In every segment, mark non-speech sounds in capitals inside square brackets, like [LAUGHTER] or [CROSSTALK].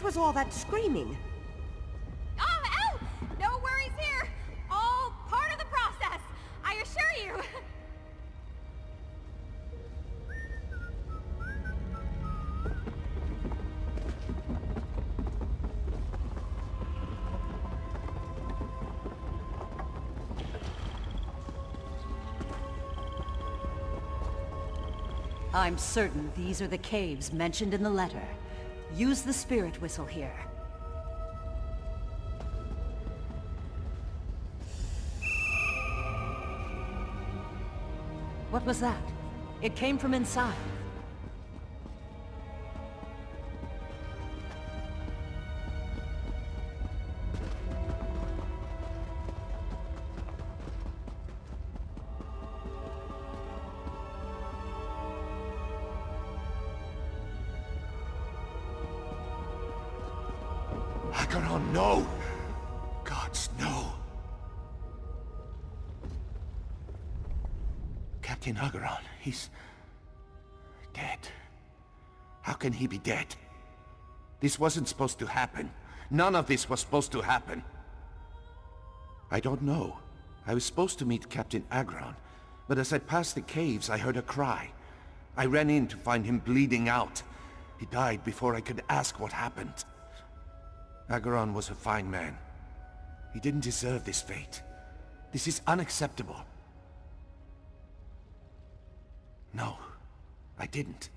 What was all that screaming? Oh, oh! No worries here! All part of the process, I assure you! I'm certain these are the caves mentioned in the letter. Use the spirit whistle here. What was that? It came from inside. Acheron, no! Gods, no! Captain Acheron, he's... dead. How can he be dead? This wasn't supposed to happen. None of this was supposed to happen. I don't know. I was supposed to meet Captain Acheron, but as I passed the caves, I heard a cry. I ran in to find him bleeding out. He died before I could ask what happened. Acheron was a fine man. He didn't deserve this fate. This is unacceptable. No, I didn't.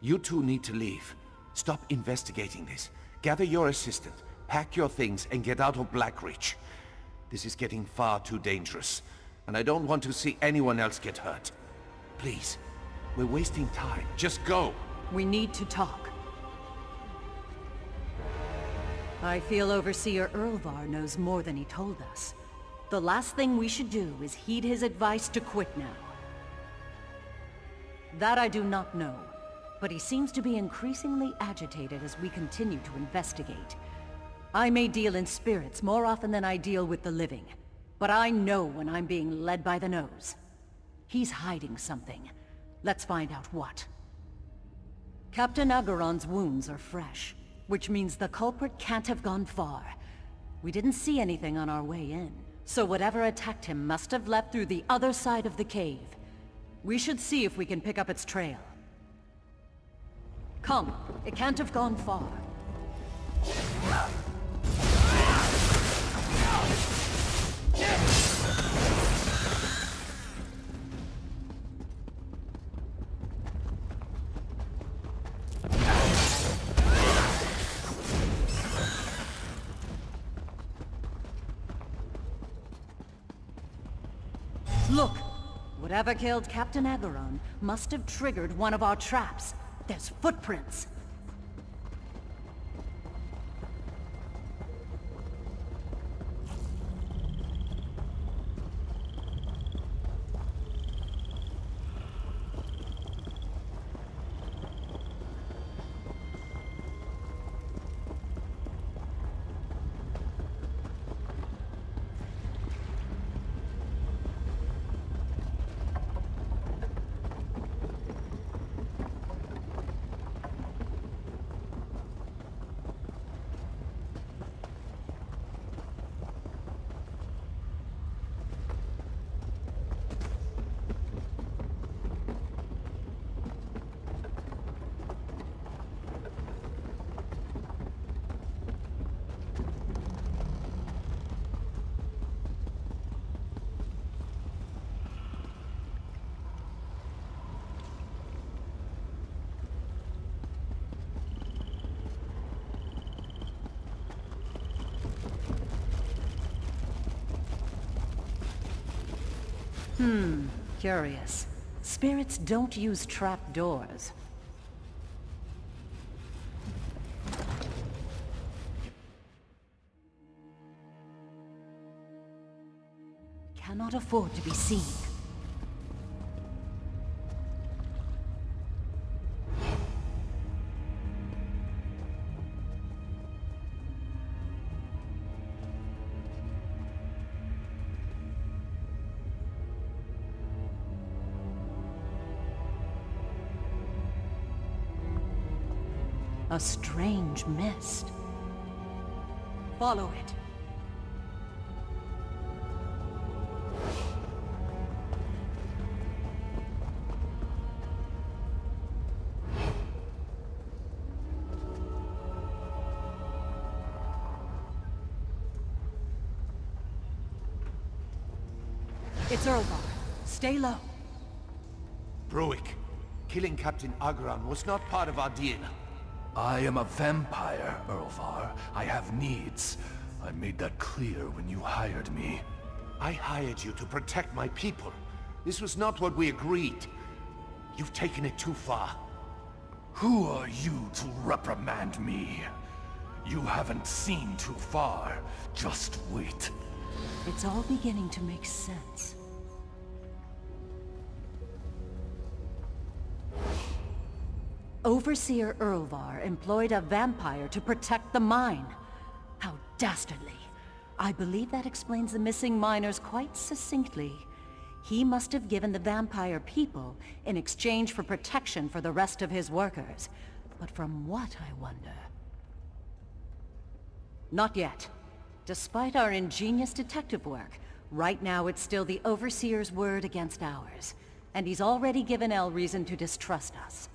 You two need to leave. Stop investigating this. Gather your assistant, pack your things, and get out of Blackreach. This is getting far too dangerous, and I don't want to see anyone else get hurt. Please, we're wasting time. Just go! We need to talk. I feel Overseer Erlvar knows more than he told us. The last thing we should do is heed his advice to quit now. That I do not know, but he seems to be increasingly agitated as we continue to investigate. I may deal in spirits more often than I deal with the living, but I know when I'm being led by the nose. He's hiding something. Let's find out what. Captain Acheron's wounds are fresh, which means the culprit can't have gone far. We didn't see anything on our way in, so whatever attacked him must have leapt through the other side of the cave. We should see if we can pick up its trail. Come, it can't have gone far. Look! Whatever killed Captain Acheron must have triggered one of our traps. There's footprints. Hmm, curious. Spirits don't use trap doors. Cannot afford to be seen. A strange mist. Follow it. It's Erlvar. Stay low. Bruick, killing Captain Acheron was not part of our deal. I am a vampire, Erlvar. I have needs. I made that clear when you hired me. I hired you to protect my people. This was not what we agreed. You've taken it too far. Who are you to reprimand me? You haven't seen too far. Just wait. It's all beginning to make sense. Overseer Erlvar employed a vampire to protect the mine. How dastardly. I believe that explains the missing miners quite succinctly. He must have given the vampire people in exchange for protection for the rest of his workers. But from what, I wonder? Not yet. Despite our ingenious detective work, right now it's still the Overseer's word against ours. And he's already given El reason to distrust us.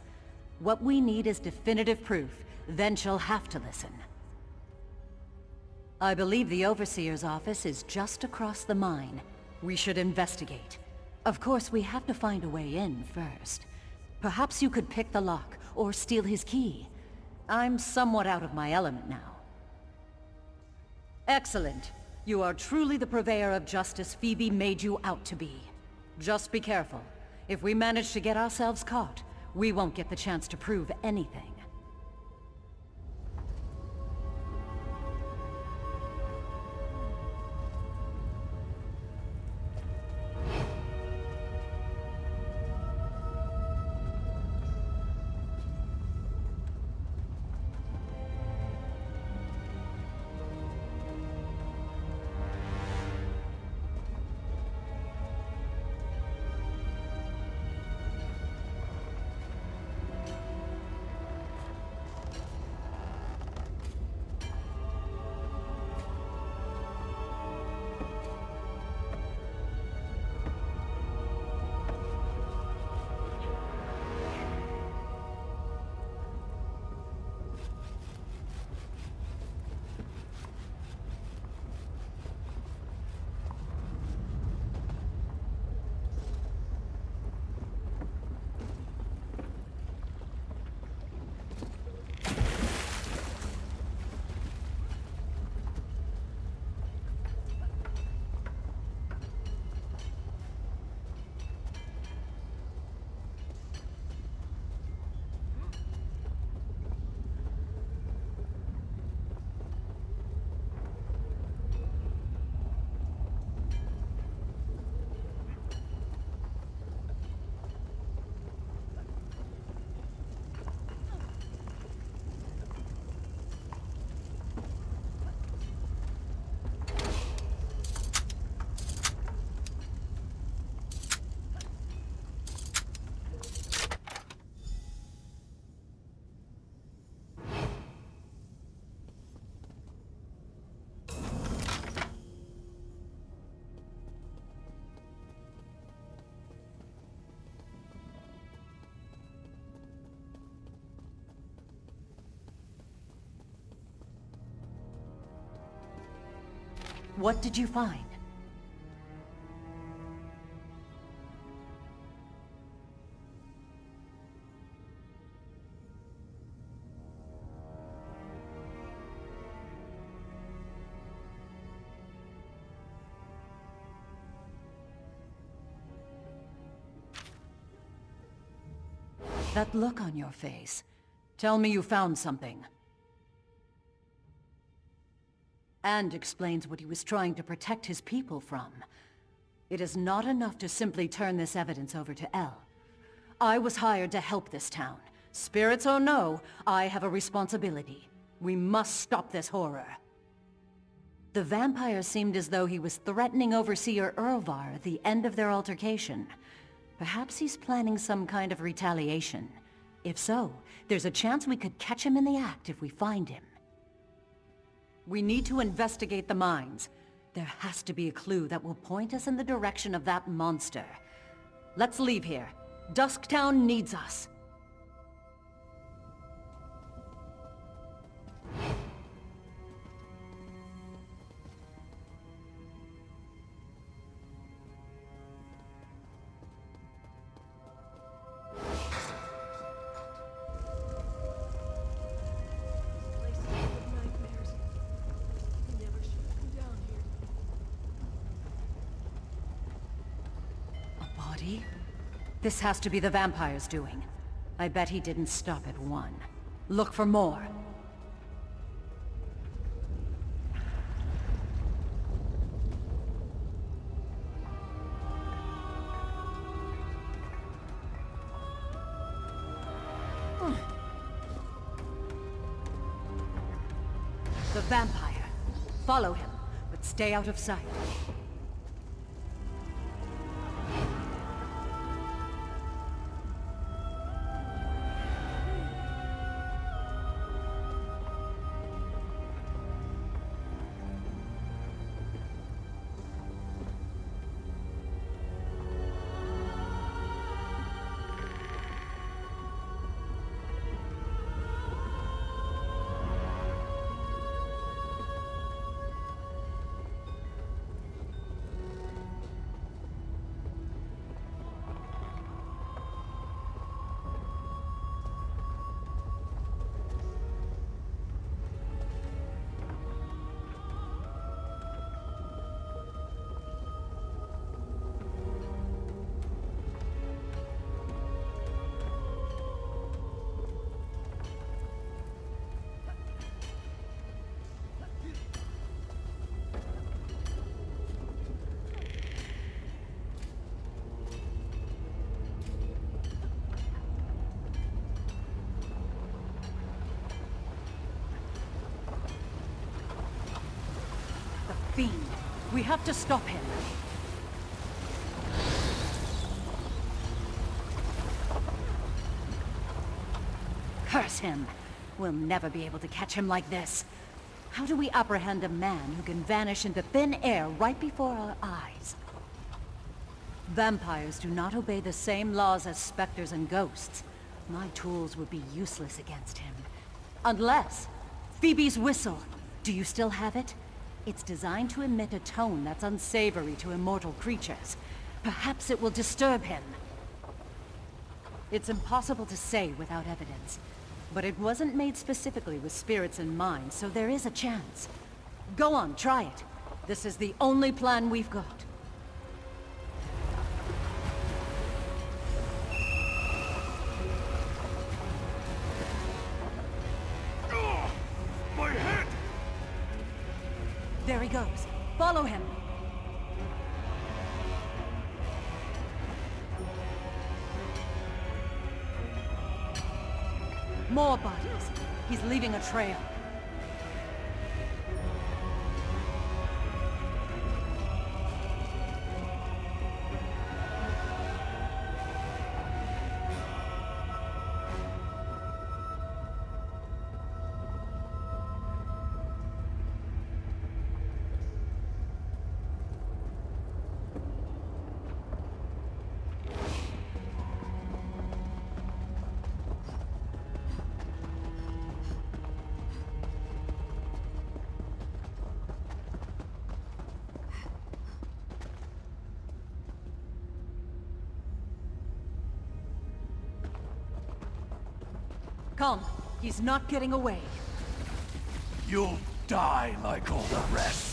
What we need is definitive proof, then she'll have to listen. I believe the Overseer's office is just across the mine. We should investigate. Of course, we have to find a way in first. Perhaps you could pick the lock, or steal his key. I'm somewhat out of my element now. Excellent. You are truly the purveyor of justice Phoebe made you out to be. Just be careful. If we manage to get ourselves caught, we won't get the chance to prove anything. What did you find? That look on your face. Tell me you found something. And explains what he was trying to protect his people from. It is not enough to simply turn this evidence over to El. I was hired to help this town. Spirits or no, I have a responsibility. We must stop this horror. The vampire seemed as though he was threatening Overseer Erlvar at the end of their altercation. Perhaps he's planning some kind of retaliation. If so, there's a chance we could catch him in the act if we find him. We need to investigate the mines. There has to be a clue that will point us in the direction of that monster. Let's leave here. Dusktown needs us. This has to be the vampire's doing. I bet he didn't stop at one. Look for more. The vampire. Follow him, but stay out of sight. We have to stop him. Curse him. We'll never be able to catch him like this. How do we apprehend a man who can vanish into thin air right before our eyes? Vampires do not obey the same laws as specters and ghosts. My tools would be useless against him. Unless... Phoebe's whistle. Do you still have it? It's designed to emit a tone that's unsavory to immortal creatures. Perhaps it will disturb him. It's impossible to say without evidence. But it wasn't made specifically with spirits in mind, so there is a chance. Go on, try it. This is the only plan we've got. Trail. Come. He's not getting away. You'll die like all the rest.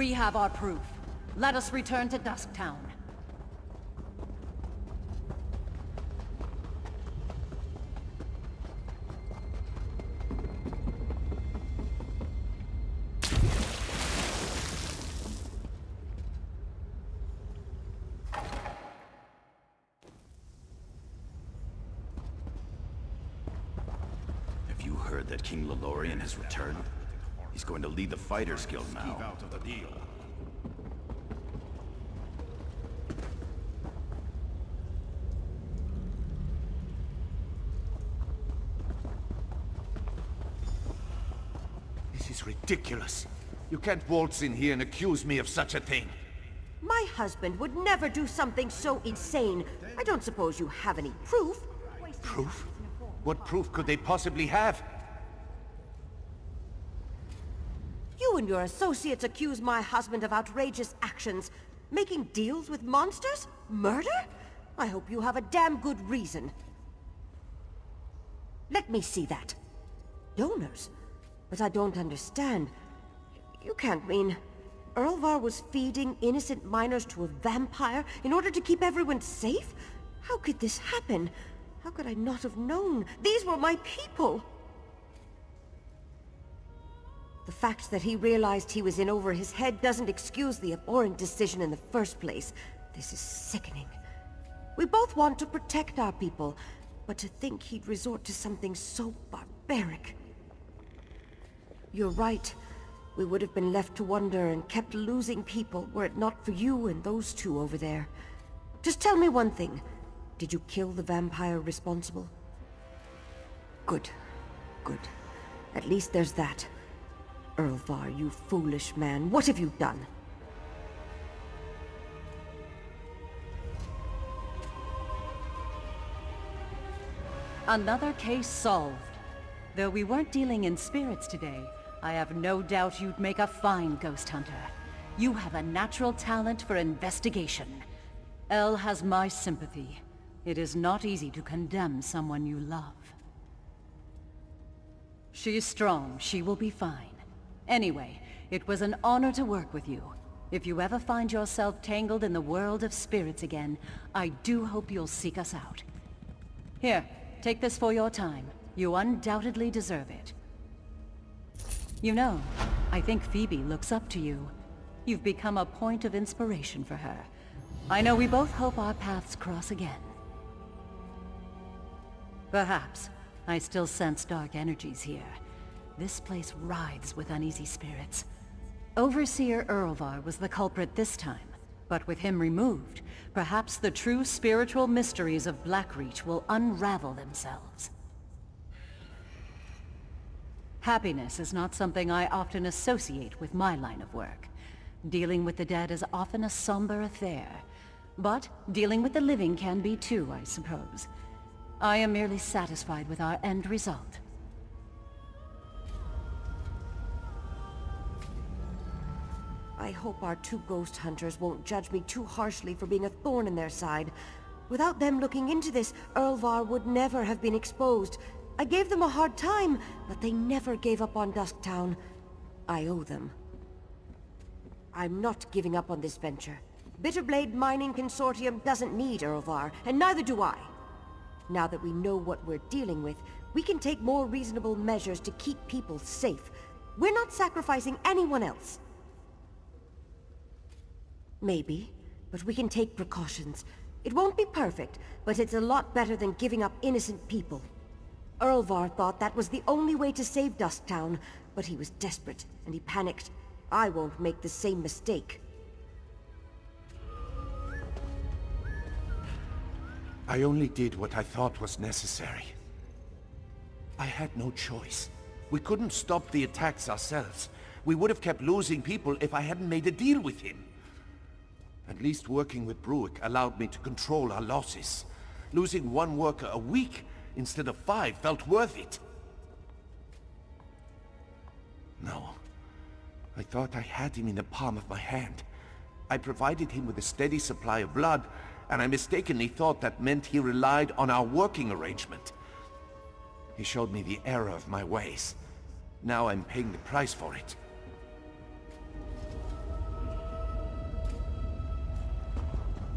We have our proof. Let us return to Dusktown. Have you heard that King Lelorian has returned? He's going to lead the Fighters Guild now. out of the deal. This is ridiculous. You can't waltz in here and accuse me of such a thing. My husband would never do something so insane. I don't suppose you have any proof. Proof? What proof could they possibly have? You and your associates accuse my husband of outrageous actions. Making deals with monsters? Murder? I hope you have a damn good reason. Let me see that. Donors? But I don't understand. You can't mean... Erlvar was feeding innocent miners to a vampire in order to keep everyone safe? How could this happen? How could I not have known? These were my people! The fact that he realized he was in over his head doesn't excuse the abhorrent decision in the first place. This is sickening. We both want to protect our people, but to think he'd resort to something so barbaric. You're right. We would have been left to wonder and kept losing people were it not for you and those two over there. Just tell me one thing. Did you kill the vampire responsible? Good. Good. At least there's that. Erlvar, you foolish man, what have you done? Another case solved. Though we weren't dealing in spirits today, I have no doubt you'd make a fine ghost hunter. You have a natural talent for investigation. Elle has my sympathy. It is not easy to condemn someone you love. She's strong. She will be fine. Anyway, it was an honor to work with you. If you ever find yourself tangled in the world of spirits again, I do hope you'll seek us out. Here, take this for your time. You undoubtedly deserve it. You know, I think Phoebe looks up to you. You've become a point of inspiration for her. I know we both hope our paths cross again. Perhaps. I still sense dark energies here. This place writhes with uneasy spirits. Overseer Erlvar was the culprit this time, but with him removed, perhaps the true spiritual mysteries of Blackreach will unravel themselves. Happiness is not something I often associate with my line of work. Dealing with the dead is often a somber affair. But dealing with the living can be too, I suppose. I am merely satisfied with our end result. I hope our two ghost hunters won't judge me too harshly for being a thorn in their side. Without them looking into this, Erlvar would never have been exposed. I gave them a hard time, but they never gave up on Dusktown. I owe them. I'm not giving up on this venture. Bitterblade Mining Consortium doesn't need Erlvar, and neither do I. Now that we know what we're dealing with, we can take more reasonable measures to keep people safe. We're not sacrificing anyone else. Maybe, but we can take precautions. It won't be perfect, but it's a lot better than giving up innocent people. Erlvar thought that was the only way to save Dusktown, but he was desperate, and he panicked. I won't make the same mistake. I only did what I thought was necessary. I had no choice. We couldn't stop the attacks ourselves. We would have kept losing people if I hadn't made a deal with him. At least working with Bruick allowed me to control our losses. Losing one worker a week instead of five felt worth it. No. I thought I had him in the palm of my hand. I provided him with a steady supply of blood, and I mistakenly thought that meant he relied on our working arrangement. He showed me the error of my ways. Now I'm paying the price for it.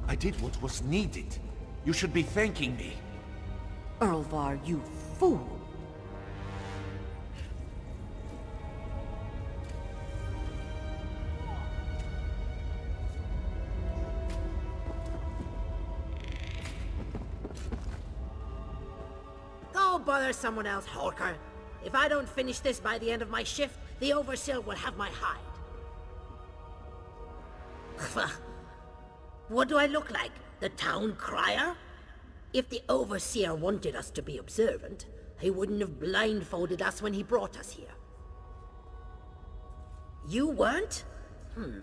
I did what was needed. You should be thanking me. Erlvar, you fool! Go bother someone else, Horker. If I don't finish this by the end of my shift, the Overseer will have my hide. [LAUGHS] what do I look like? The town crier? If the Overseer wanted us to be observant, he wouldn't have blindfolded us when he brought us here. You weren't? Hmm.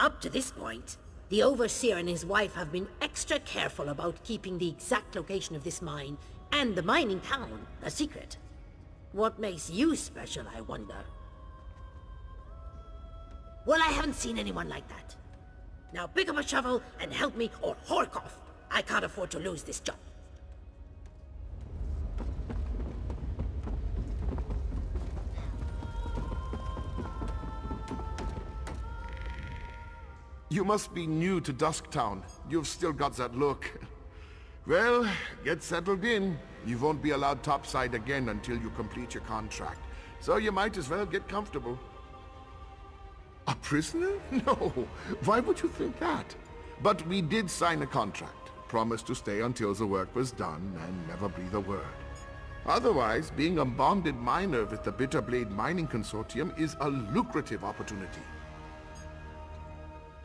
Up to this point, the Overseer and his wife have been extra careful about keeping the exact location of this mine and the mining town a secret. What makes you special, I wonder? Well, I haven't seen anyone like that. Now pick up a shovel and help me or hork off. I can't afford to lose this job. You must be new to Dusktown. You've still got that look. Well, get settled in. You won't be allowed topside again until you complete your contract. So you might as well get comfortable. A prisoner? [LAUGHS] No. Why would you think that? But we did sign a contract. Promised to stay until the work was done and never breathe a word. Otherwise, being a bonded miner with the Bitterblade Mining Consortium is a lucrative opportunity.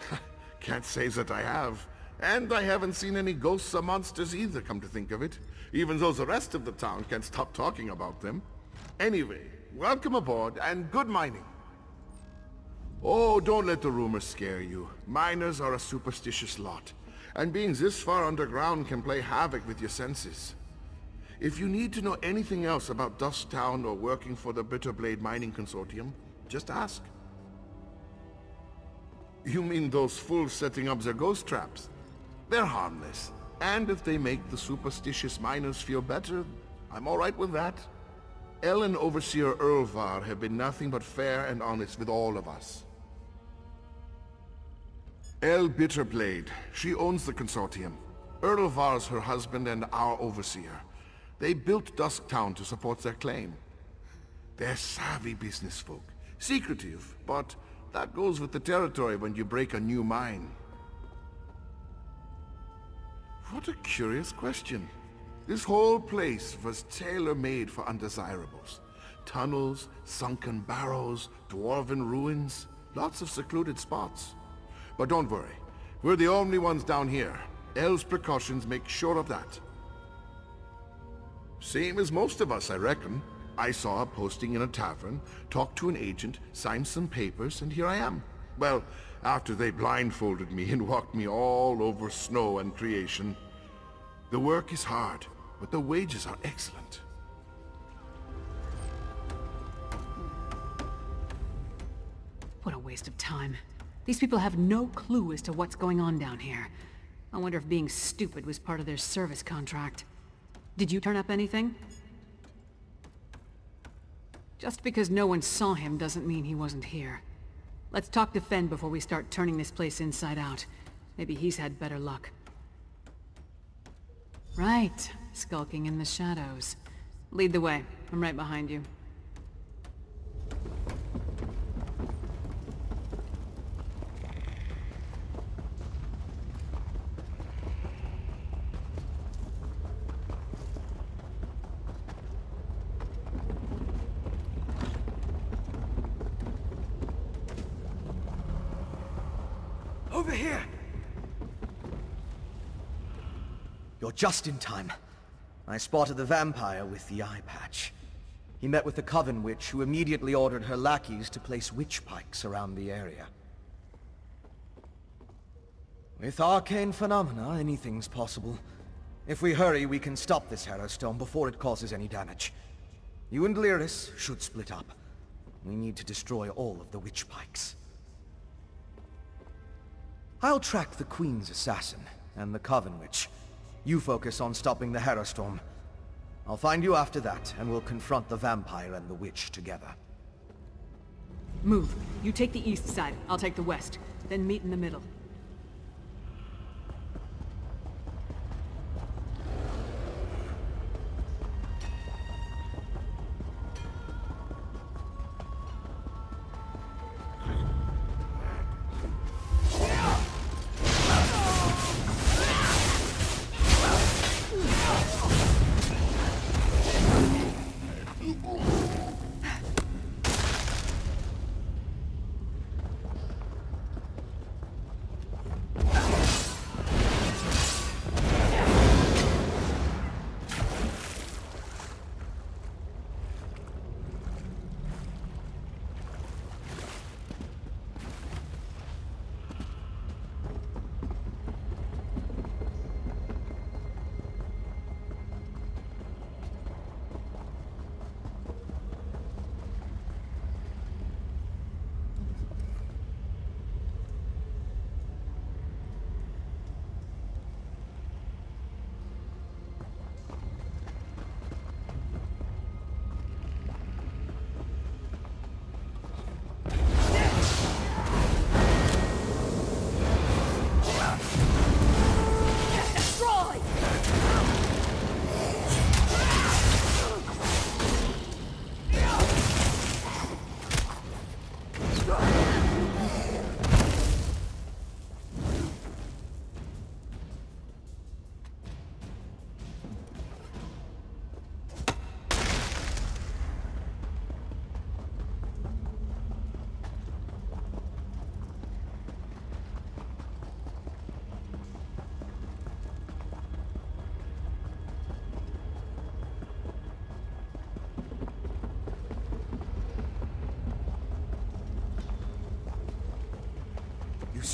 [LAUGHS] Can't say that I have. And I haven't seen any ghosts or monsters either, come to think of it. Even though the rest of the town can't stop talking about them. Anyway, welcome aboard, and good mining. Oh, don't let the rumors scare you. Miners are a superstitious lot. And being this far underground can play havoc with your senses. If you need to know anything else about Dusktown or working for the Bitterblade Mining Consortium, just ask. You mean those fools setting up their ghost traps? They're harmless. And if they make the superstitious miners feel better, I'm alright with that. Ellen Overseer Erlvar have been nothing but fair and honest with all of us. El Bitterblade. She owns the consortium. Erlvar's her husband and our overseer. They built Dusktown to support their claim. They're savvy business folk. Secretive, but that goes with the territory when you break a new mine. What a curious question. This whole place was tailor-made for undesirables. Tunnels, sunken barrows, dwarven ruins, lots of secluded spots. But don't worry, we're the only ones down here. El's precautions make sure of that. Same as most of us, I reckon. I saw a posting in a tavern, talked to an agent, signed some papers, and here I am. Well, after they blindfolded me and walked me all over snow and creation. The work is hard, but the wages are excellent. What a waste of time. These people have no clue as to what's going on down here. I wonder if being stupid was part of their service contract. Did you turn up anything? Just because no one saw him doesn't mean he wasn't here. Let's talk to Fen before we start turning this place inside out. Maybe he's had better luck. Right, skulking in the shadows. Lead the way. I'm right behind you. Over here! You're just in time. I spotted the vampire with the eye patch. He met with the Coven Witch, who immediately ordered her lackeys to place witch pikes around the area. With arcane phenomena, anything's possible. If we hurry, we can stop this Harrowstorm before it causes any damage. You and Lyris should split up. We need to destroy all of the witch pikes. I'll track the Queen's assassin and the Coven Witch. You focus on stopping the Harrowstorm. I'll find you after that, and we'll confront the vampire and the witch together. Move. You take the east side, I'll take the west. Then meet in the middle.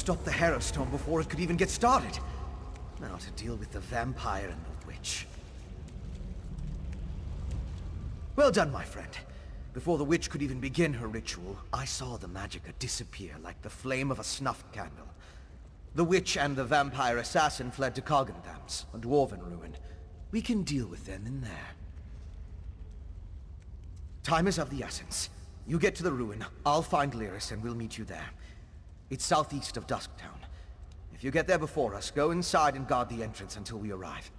Stopped the Harrowstorm before it could even get started. Now to deal with the vampire and the witch. Well done, my friend. Before the witch could even begin her ritual, I saw the Magicka disappear like the flame of a snuffed candle. The witch and the vampire assassin fled to Kagnthamz, a dwarven ruin. We can deal with them in there. Time is of the essence. You get to the ruin, I'll find Lyris and we'll meet you there. It's southeast of Dusktown. If you get there before us, go inside and guard the entrance until we arrive.